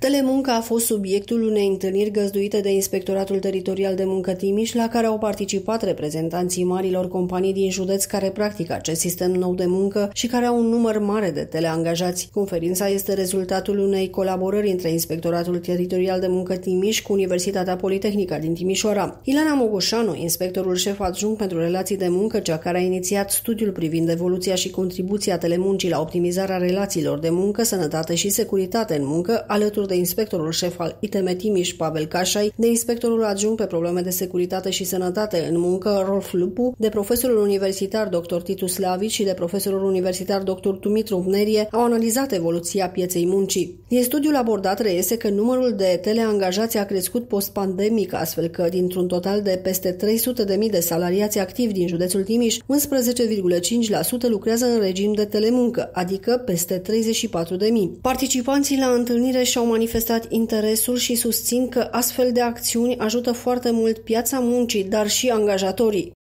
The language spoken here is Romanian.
Telemunca a fost subiectul unei întâlniri găzduite de Inspectoratul Teritorial de Muncă Timiș, la care au participat reprezentanții marilor companii din județ care practică acest sistem nou de muncă și care au un număr mare de teleangajați. Conferința este rezultatul unei colaborări între Inspectoratul Teritorial de Muncă Timiș cu Universitatea Politehnică din Timișoara. Ilana Mogoșanu, inspectorul șef adjunct pentru relații de muncă, cea care a inițiat studiul privind evoluția și contribuția telemuncii la optimizarea relațiilor de muncă, sănătate și securitate în muncă, alături de inspectorul șef al ITM Timiș, Pavel Cașai, de inspectorul adjunct pe probleme de securitate și sănătate în muncă, Rolf Lupu, de profesorul universitar dr. Titus Slavici și de profesorul universitar dr. Dumitru Nerie au analizat evoluția pieței muncii. Din studiul abordat reiese că numărul de teleangajați a crescut post-pandemic, astfel că dintr-un total de peste 300.000 de salariați activi din județul Timiș, 11,5% lucrează în regim de telemuncă, adică peste 34.000. Participanții la întâlnire și-au manifestat interesul și susțin că astfel de acțiuni ajută foarte mult piața muncii, dar și angajatorii.